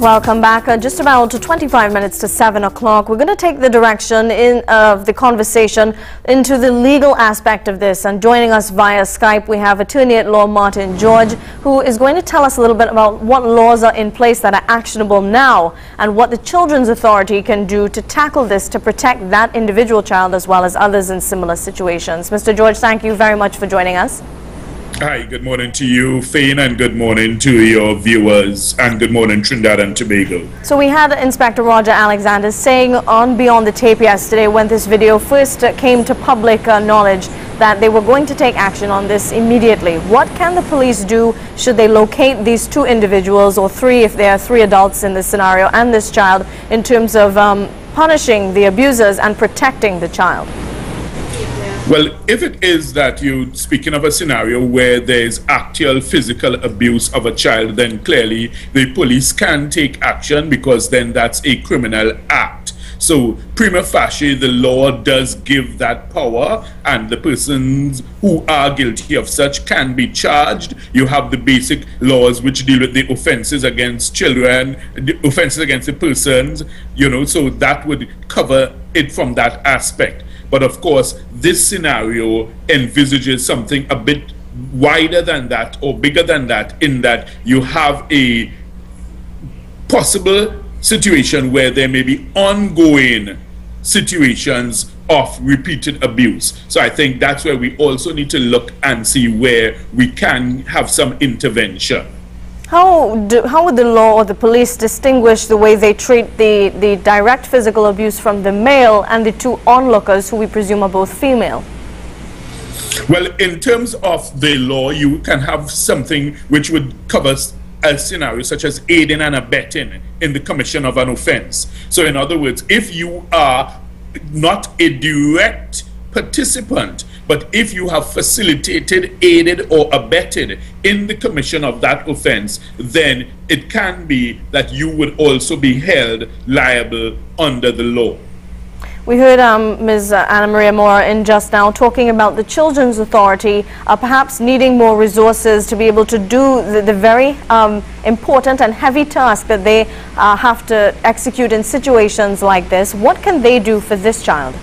Welcome back. Uh, just about 25 minutes to 7 o'clock. We're going to take the direction in of the conversation into the legal aspect of this. And joining us via Skype, we have attorney at law Martin George, who is going to tell us a little bit about what laws are in place that are actionable now and what the Children's Authority can do to tackle this to protect that individual child as well as others in similar situations. Mr. George, thank you very much for joining us. Hi, good morning to you, Fane, and good morning to your viewers, and good morning, Trinidad and Tobago. So we had Inspector Roger Alexander saying on Beyond the Tape yesterday when this video first came to public uh, knowledge that they were going to take action on this immediately. What can the police do should they locate these two individuals, or three if there are three adults in this scenario, and this child, in terms of um, punishing the abusers and protecting the child? Well, if it is that you're speaking of a scenario where there's actual physical abuse of a child, then clearly the police can take action because then that's a criminal act. So, prima facie, the law does give that power, and the persons who are guilty of such can be charged. You have the basic laws which deal with the offenses against children, the offenses against the persons, you know, so that would cover it from that aspect. But of course, this scenario envisages something a bit wider than that or bigger than that in that you have a possible situation where there may be ongoing situations of repeated abuse. So I think that's where we also need to look and see where we can have some intervention. How, do, how would the law or the police distinguish the way they treat the, the direct physical abuse from the male and the two onlookers who we presume are both female? Well, in terms of the law, you can have something which would cover a scenario such as aiding and abetting in the commission of an offense. So, in other words, if you are not a direct participant, but if you have facilitated, aided, or abetted in the commission of that offense, then it can be that you would also be held liable under the law. We heard um, Ms. Anna Maria Moore in just now talking about the Children's Authority uh, perhaps needing more resources to be able to do the, the very um, important and heavy task that they uh, have to execute in situations like this. What can they do for this child?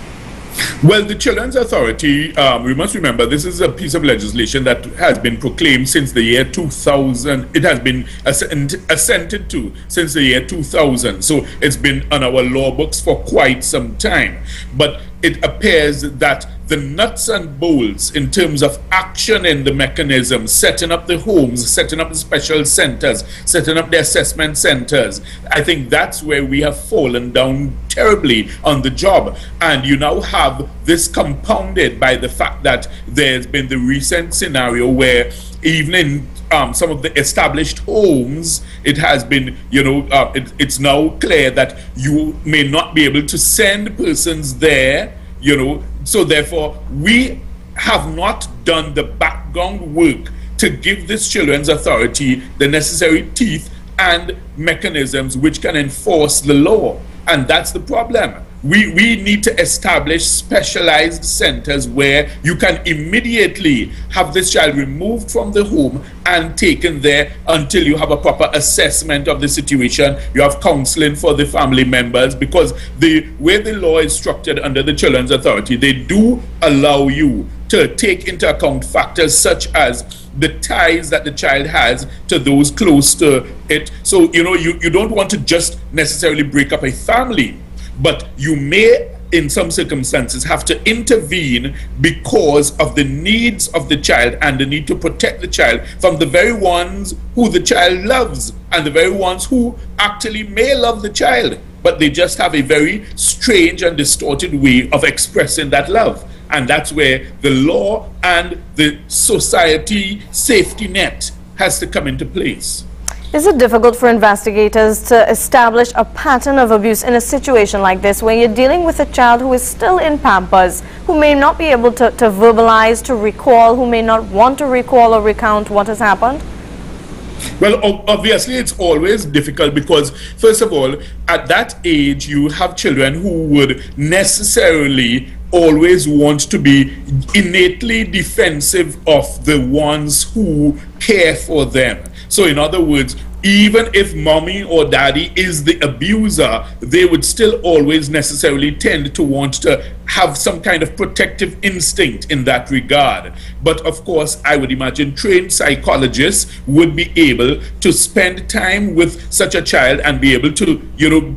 Well, the Children's Authority, um, we must remember this is a piece of legislation that has been proclaimed since the year 2000. It has been assented to since the year 2000. So it's been on our law books for quite some time. But it appears that the nuts and bolts in terms of action in the mechanism, setting up the homes, setting up the special centers, setting up the assessment centers, I think that's where we have fallen down terribly on the job. And you now have this compounded by the fact that there's been the recent scenario where even in um, some of the established homes, it has been, you know, uh, it, it's now clear that you may not be able to send persons there, you know. So therefore, we have not done the background work to give this children's authority the necessary teeth and mechanisms which can enforce the law. And that's the problem we, we need to establish specialized centers where you can immediately have this child removed from the home and taken there until you have a proper assessment of the situation. You have counseling for the family members because the way the law is structured under the Children's Authority, they do allow you to take into account factors such as the ties that the child has to those close to it. So, you know, you, you don't want to just necessarily break up a family but you may in some circumstances have to intervene because of the needs of the child and the need to protect the child from the very ones who the child loves and the very ones who actually may love the child. But they just have a very strange and distorted way of expressing that love. And that's where the law and the society safety net has to come into place is it difficult for investigators to establish a pattern of abuse in a situation like this where you're dealing with a child who is still in Pampers, who may not be able to, to verbalize, to recall, who may not want to recall or recount what has happened? Well, obviously, it's always difficult because, first of all, at that age, you have children who would necessarily always want to be innately defensive of the ones who care for them. So, in other words, even if mommy or daddy is the abuser, they would still always necessarily tend to want to have some kind of protective instinct in that regard. But of course, I would imagine trained psychologists would be able to spend time with such a child and be able to, you know,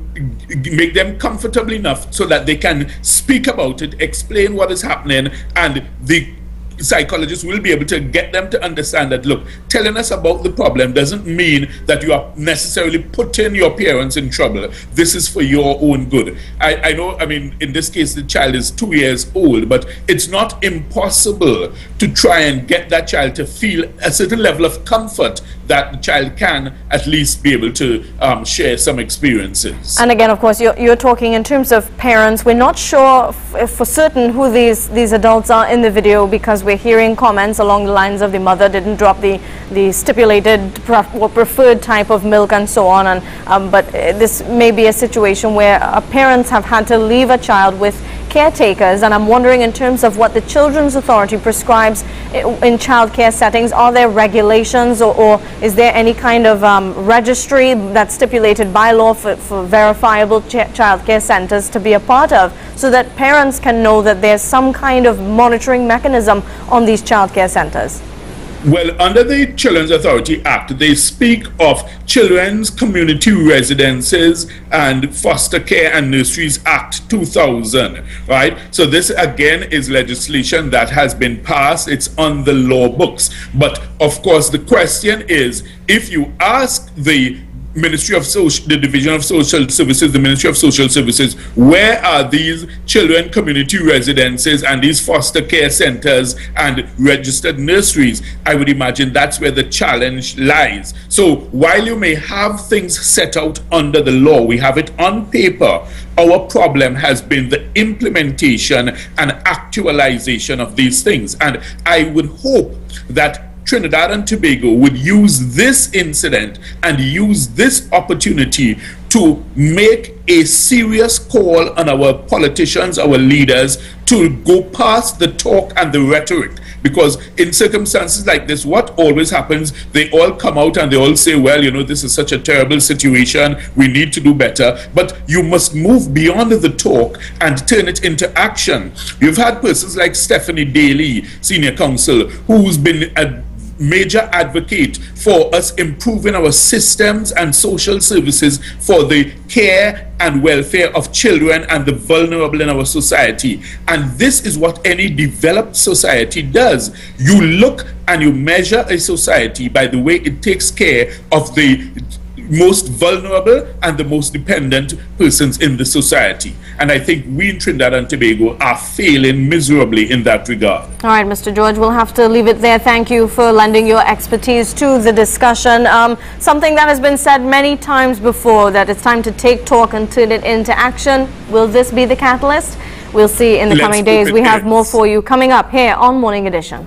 make them comfortable enough so that they can speak about it, explain what is happening, and the psychologists will be able to get them to understand that look telling us about the problem doesn't mean that you are necessarily putting your parents in trouble. This is for your own good. I, I know i mean in this case the child is two years old but it's not impossible to try and get that child to feel a certain level of comfort that the child can at least be able to um, share some experiences and again of course you're, you're talking in terms of parents we're not sure for certain who these these adults are in the video because we we're hearing comments along the lines of the mother didn't drop the, the stipulated or preferred type of milk and so on. And, um, but uh, this may be a situation where uh, parents have had to leave a child with caretakers and I'm wondering in terms of what the Children's Authority prescribes in childcare settings, are there regulations or, or is there any kind of um, registry that's stipulated by law for, for verifiable ch childcare centers to be a part of so that parents can know that there's some kind of monitoring mechanism on these childcare centers? Well, under the Children's Authority Act, they speak of Children's Community Residences and Foster Care and Nurseries Act 2000, right? So this again is legislation that has been passed. It's on the law books. But of course, the question is, if you ask the Ministry of Social, the Division of Social Services, the Ministry of Social Services, where are these children community residences and these foster care centers and registered nurseries? I would imagine that's where the challenge lies. So while you may have things set out under the law, we have it on paper, our problem has been the implementation and actualization of these things. And I would hope that Trinidad and Tobago would use this incident and use this opportunity to make a serious call on our politicians, our leaders, to go past the talk and the rhetoric. Because in circumstances like this, what always happens, they all come out and they all say, well, you know, this is such a terrible situation, we need to do better. But you must move beyond the talk and turn it into action. You've had persons like Stephanie Daly, senior counsel, who's been a major advocate for us improving our systems and social services for the care and welfare of children and the vulnerable in our society. And this is what any developed society does. You look and you measure a society by the way it takes care of the most vulnerable and the most dependent persons in the society. And I think we in Trinidad and Tobago are failing miserably in that regard. All right, Mr. George, we'll have to leave it there. Thank you for lending your expertise to the discussion. Um, something that has been said many times before, that it's time to take talk and turn it into action. Will this be the catalyst? We'll see in the Let's coming days. We have more for you coming up here on Morning Edition.